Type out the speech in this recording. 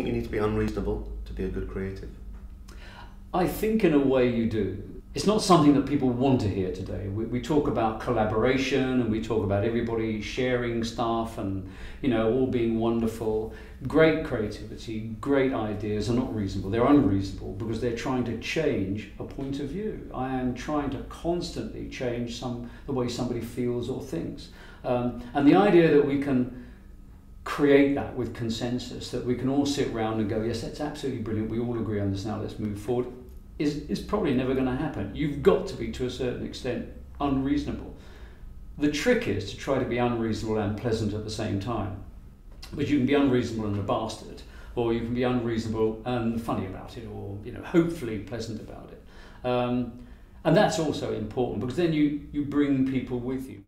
think you need to be unreasonable to be a good creative? I think in a way you do. It's not something that people want to hear today. We, we talk about collaboration and we talk about everybody sharing stuff and you know all being wonderful. Great creativity, great ideas are not reasonable. They're unreasonable because they're trying to change a point of view. I am trying to constantly change some the way somebody feels or thinks. Um, and the idea that we can create that with consensus, that we can all sit around and go, yes, that's absolutely brilliant. We all agree on this now. Let's move forward is, is probably never going to happen. You've got to be, to a certain extent, unreasonable. The trick is to try to be unreasonable and pleasant at the same time. But you can be unreasonable and a bastard, or you can be unreasonable and funny about it, or you know, hopefully pleasant about it. Um, and that's also important because then you, you bring people with you.